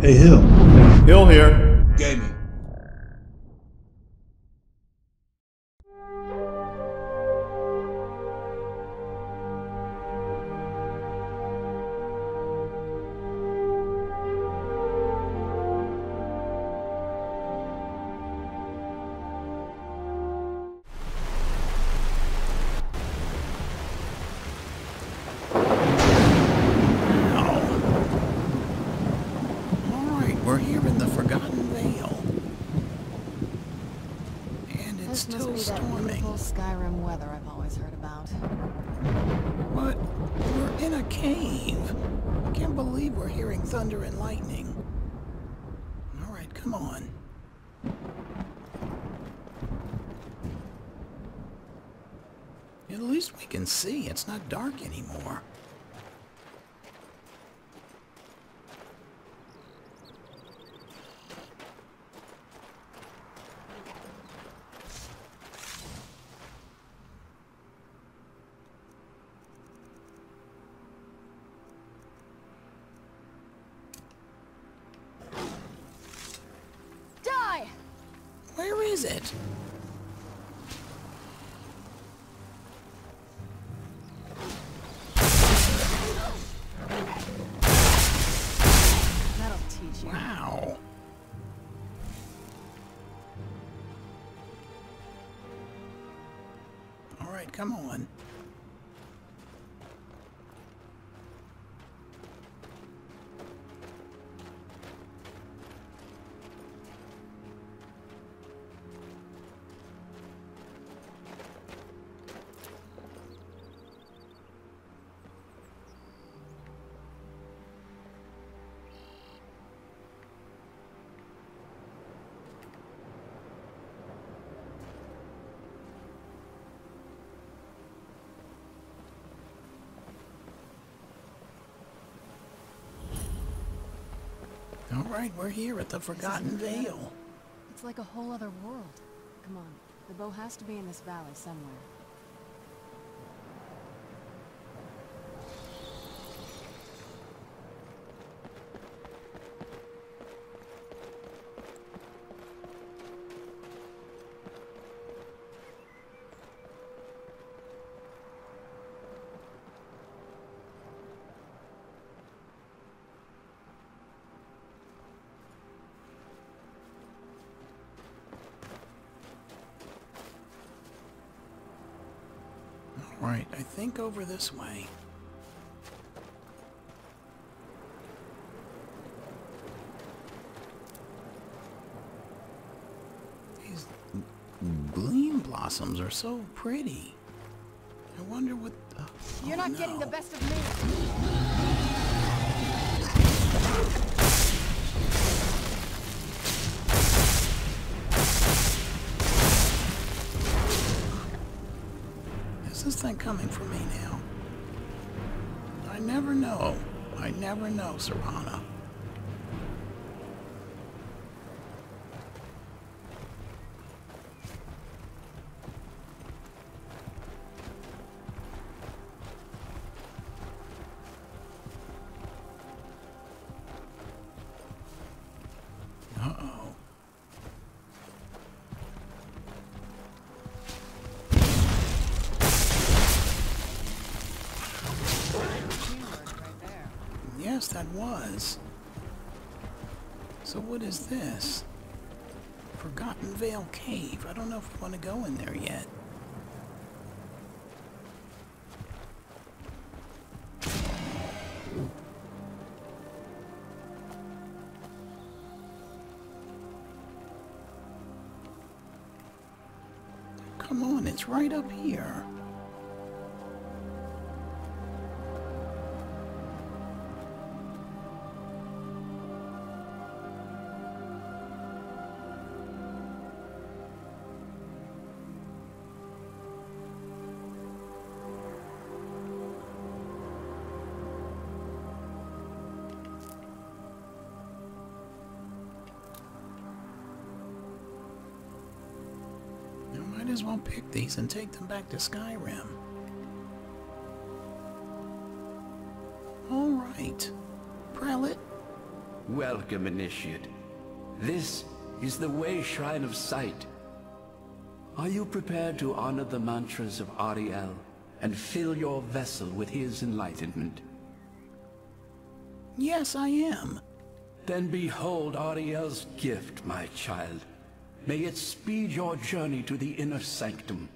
Hey, Hill. Hill here. Gaming. Where is it? That'll teach you. Wow. All right, come on. Right, we're here at the Forgotten Vale. It's like a whole other world. Come on, the bow has to be in this valley somewhere. All right, I think over this way. These gleam blossoms are so pretty. I wonder what the... You're oh, not getting the best of me. This thing coming for me now? I never know. I never know, Serana. Is this? Forgotten Vale Cave. I don't know if we want to go in there yet. Come on, it's right up here. These and take them back to Skyrim. All right. Prelate, Welcome, Initiate. This is the Way Shrine of Sight. Are you prepared to honor the mantras of Auri-El and fill your vessel with his enlightenment? Yes, I am. Then behold Auri-El's gift, my child. May it speed your journey to the inner sanctum.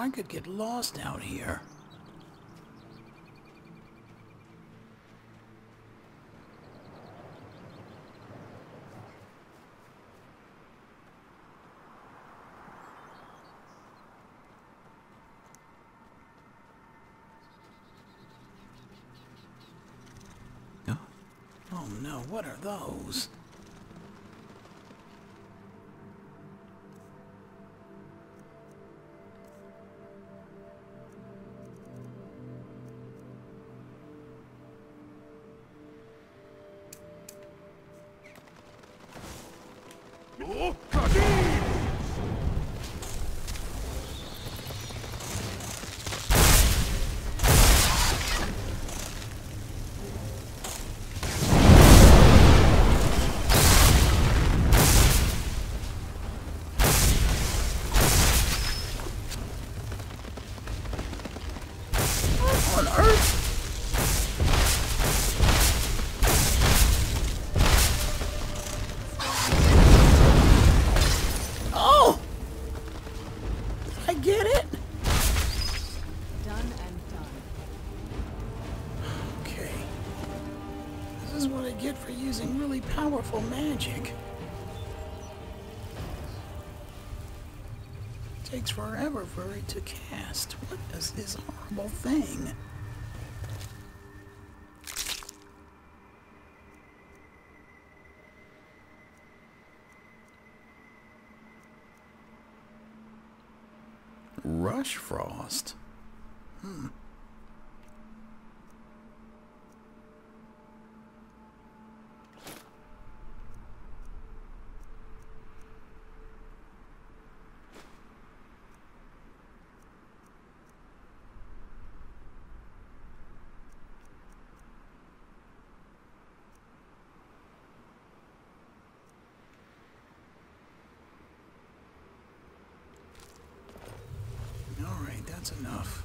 I could get lost out here. Oh, oh no, what are those? On earth? Takes forever for it to cast. What is this horrible thing? Rush Frost. All right, that's enough.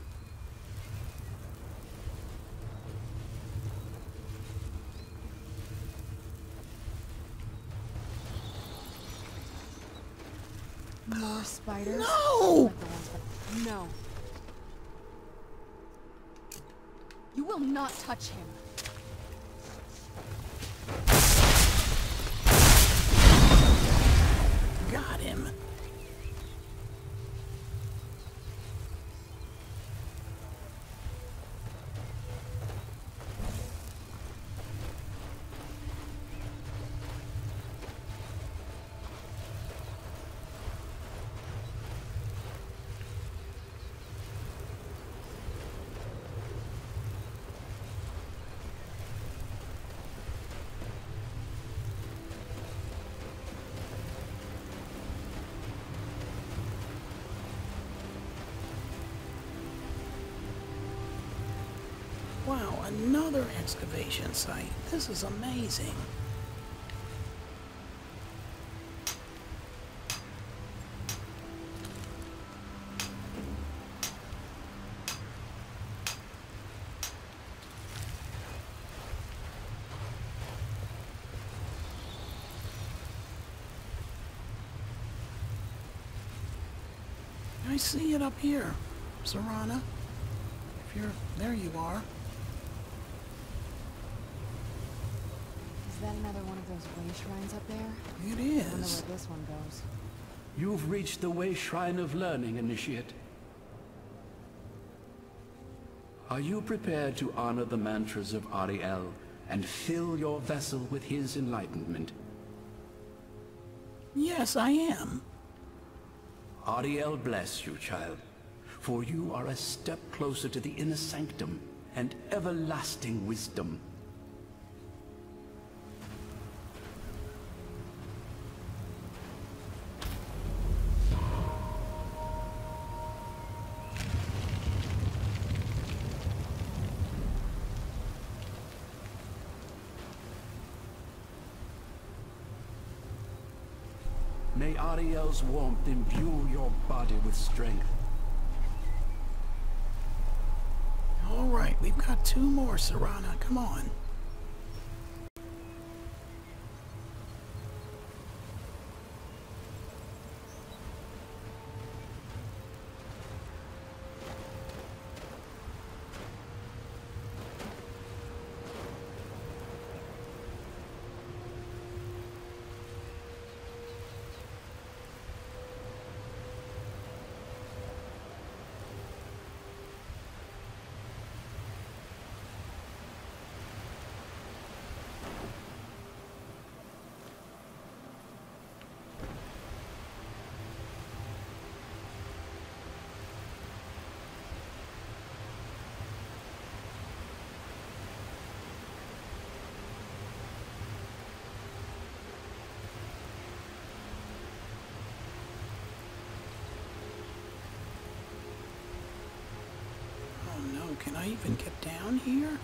More spiders? No! Like the ones that- No. You will not touch him. another excavation site. This is amazing. I see it up here, Serana. If you're there you are. Those way shrines up there? It I wonder is. where this one goes. You've reached the Way Shrine of Learning, Initiate. Are you prepared to honor the mantras of Auri-El and fill your vessel with his enlightenment? Yes, I am. Auri-El bless you, child, for you are a step closer to the inner sanctum and everlasting wisdom. Auri-El's warmth imbue your body with strength. All right, we've got two more, Serana. Come on. Oh no, can I even get down here?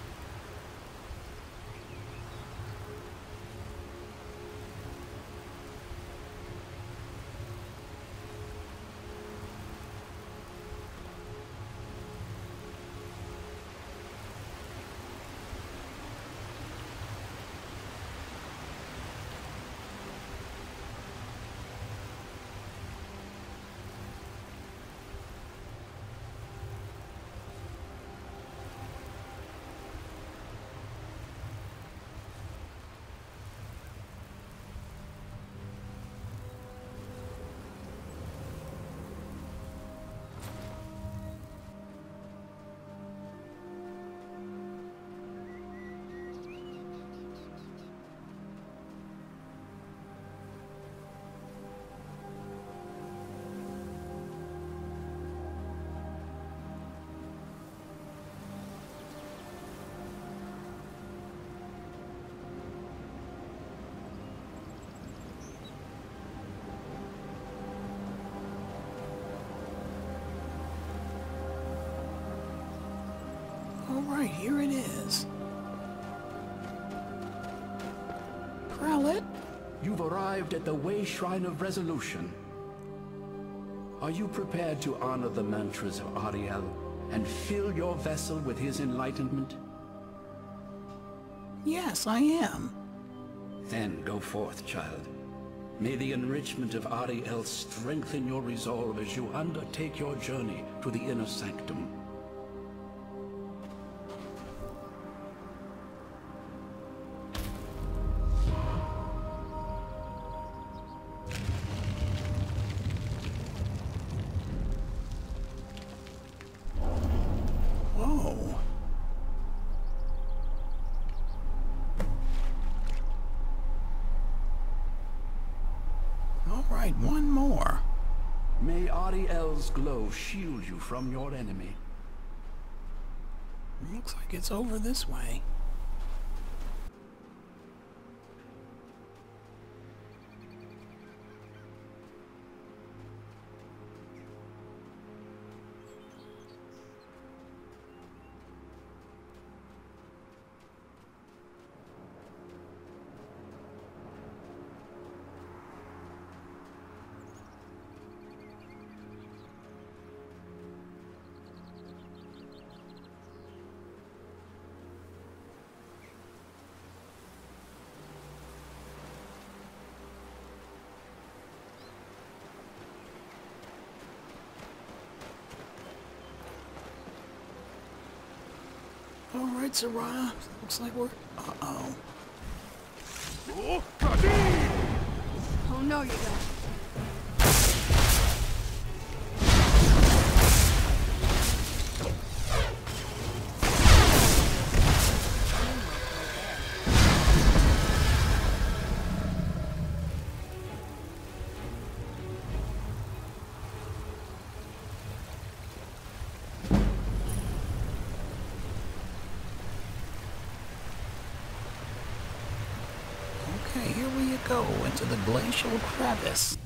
Right, here it is. Prelate? You've arrived at the Way Shrine of Resolution. Are you prepared to honor the mantras of Auri-El and fill your vessel with his enlightenment? Yes, I am. Then go forth, child. May the enrichment of Auri-El strengthen your resolve as you undertake your journey to the inner sanctum. Right, one more. May Auri-El's glow shield you from your enemy. Looks like it's over this way. All right, Serana. Looks like we're. Uh oh. Oh no, you don't. Glacial crevice.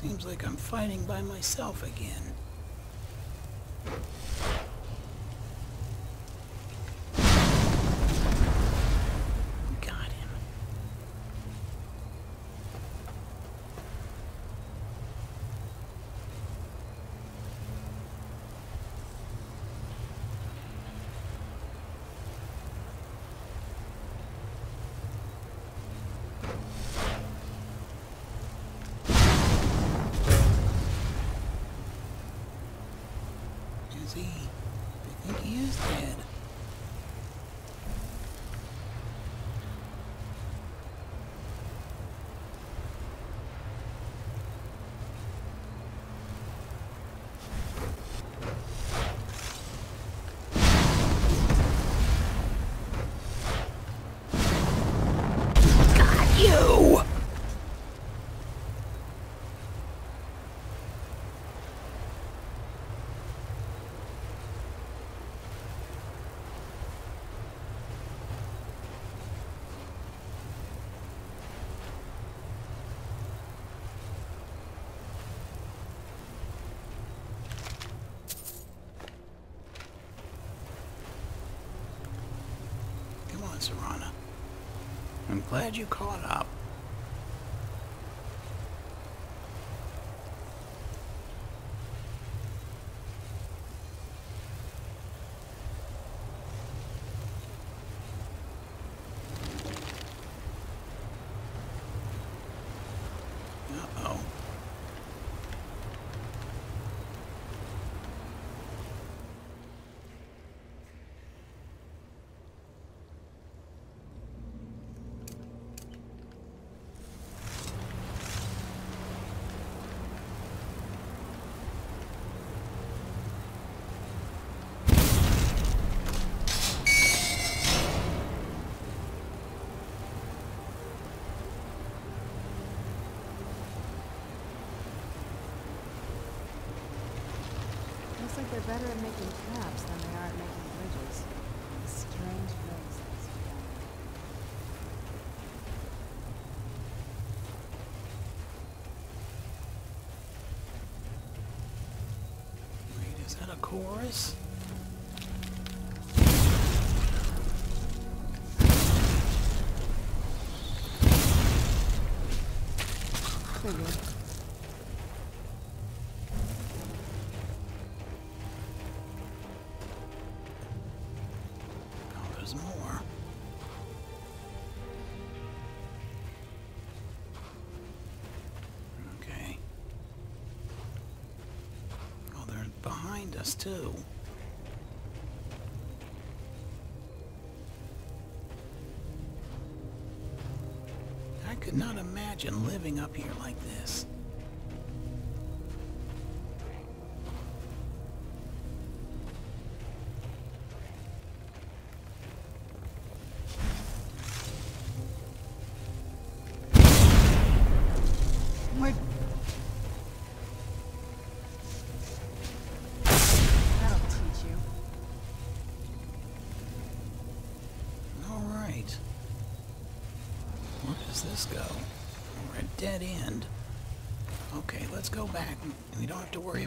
Seems like I'm fighting by myself again. Got him. Is he? I think he is dead. Got you! Come on, Serana. I'm glad you caught up. Uh-oh. Looks like they're better at making traps than they are at making bridges. A strange. Wait, is that a Chaurus? Figured. Oh, more. Okay. Oh, they're behind us, too. I could not imagine living up here like this.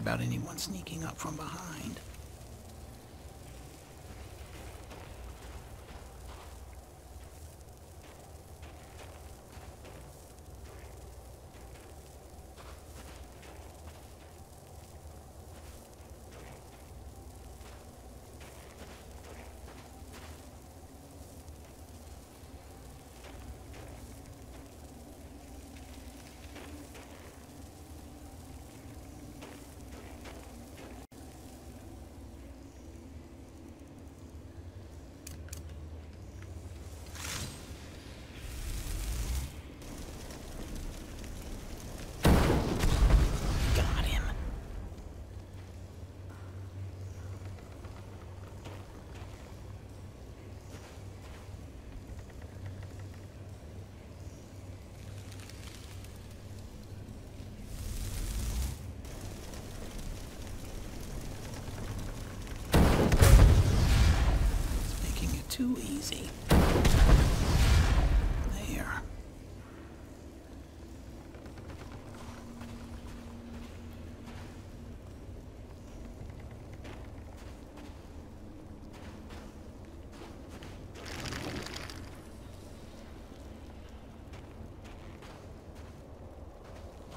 About anyone sneaking up from behind. Got him. It's making it too easy. There.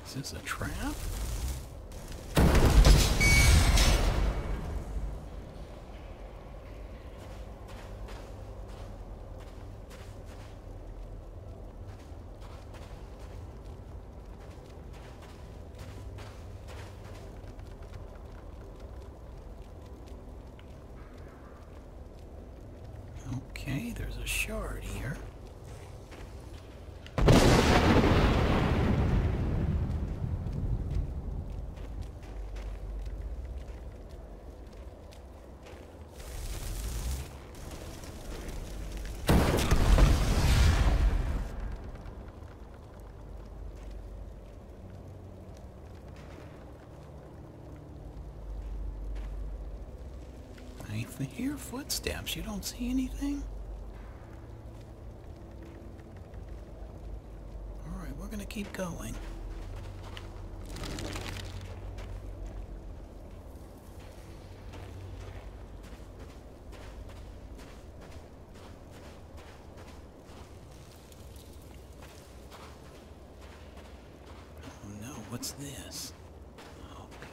Is this a trap? Okay, there's a shard here. I hear footsteps. You don't see anything? Alright, we're gonna keep going. Oh no, what's this? Okay.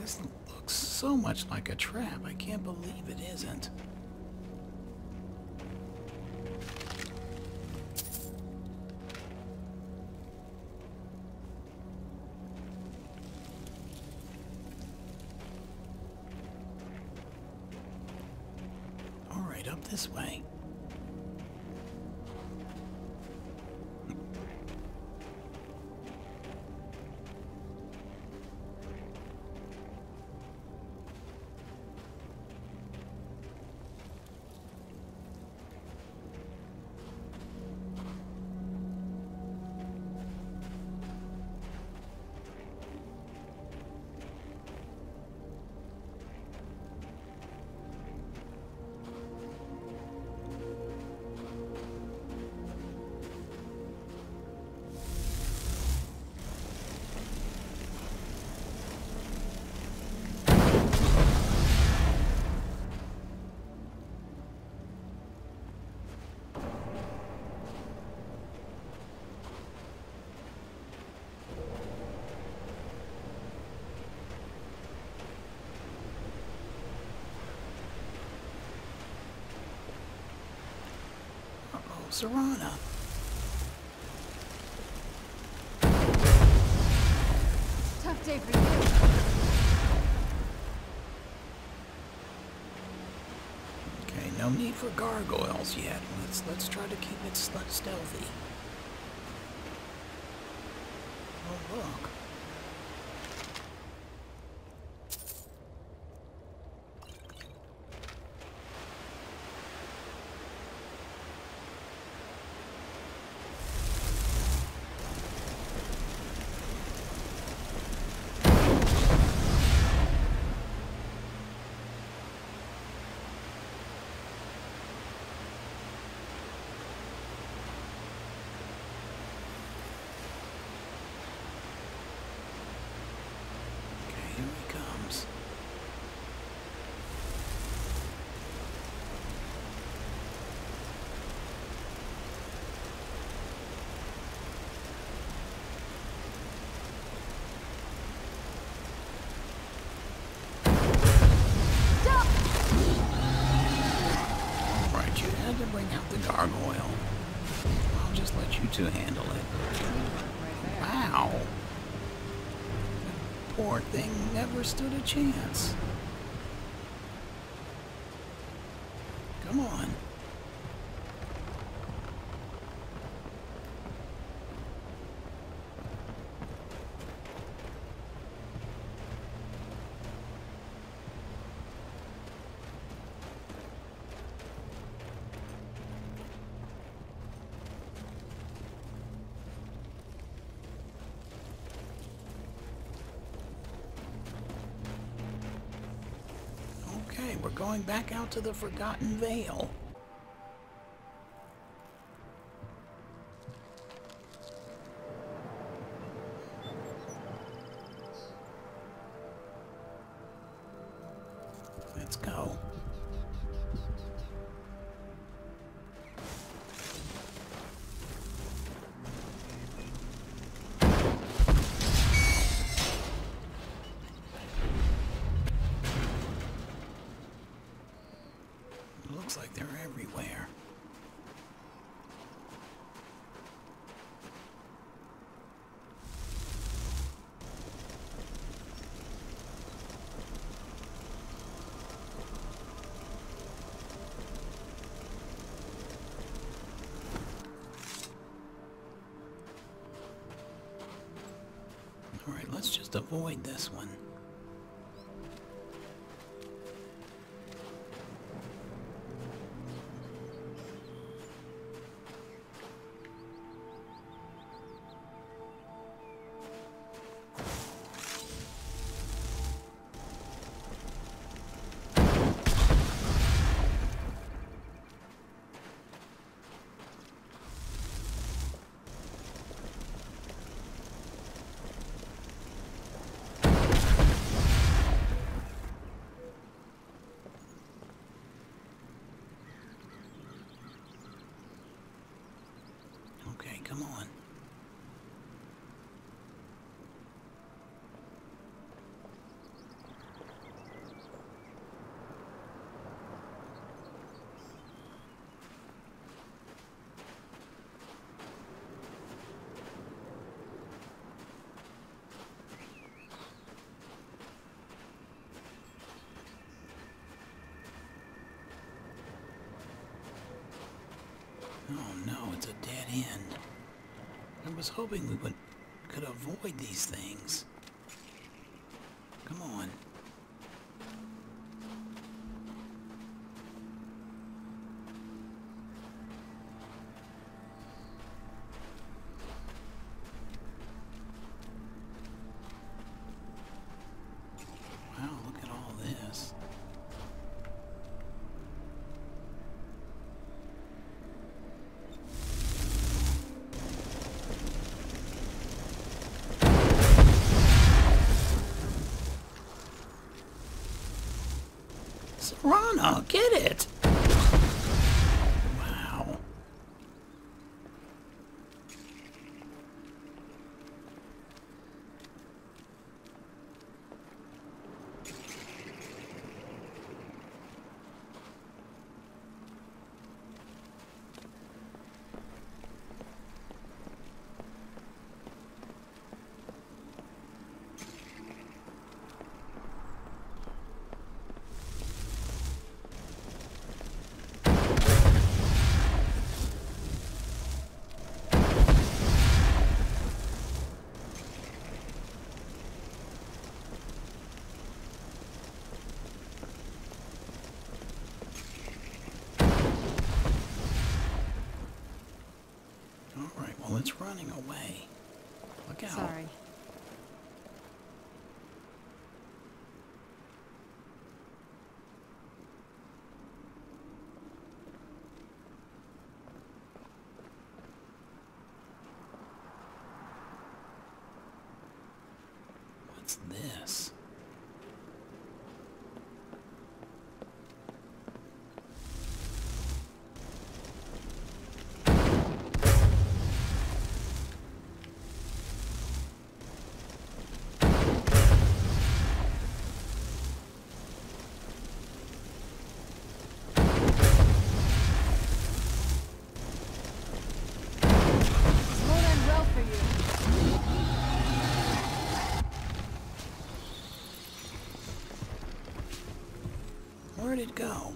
This looks so much like a trap. I can't believe it isn't. Tough day for you. Okay, no need for gargoyles yet. Let's let's try to keep it stealthy. Oh look. gargoyle. I'll just let you two handle it. Right there. Wow. That thing never stood a chance. Come on. Okay, we're going back out to the Forgotten Vale. Just avoid this one. Oh no, it's a dead end. I was hoping we would could avoid these things. Where'd it go?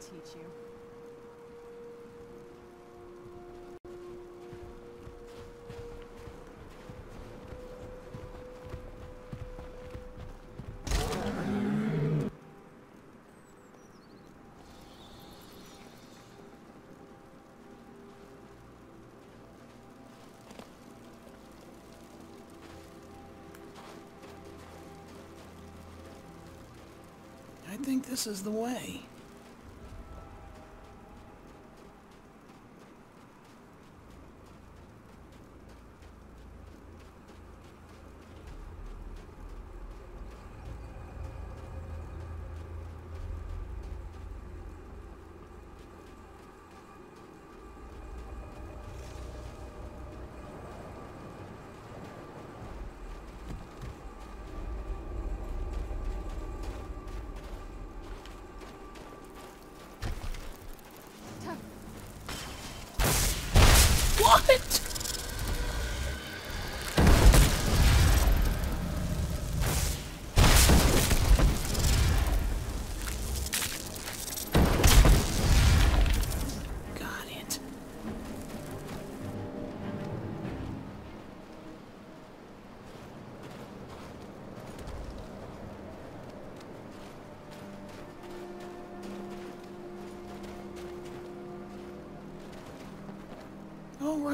Teach you. I think this is the way.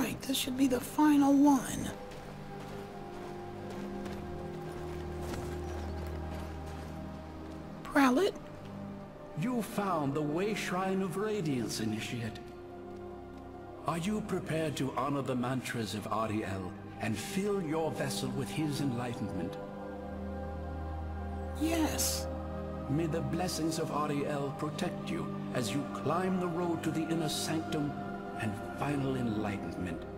Right, this should be the final one. Prowlet? You found the Way Shrine of Radiance, Initiate. Are you prepared to honor the mantras of Auri-El and fill your vessel with his enlightenment? Yes. May the blessings of Auri-El protect you as you climb the road to the inner sanctum and final enlightenment.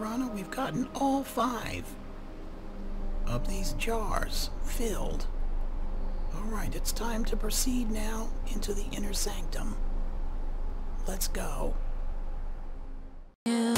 Serana, we've gotten all five of these jars filled. All right, it's time to proceed now into the inner sanctum. Let's go. you.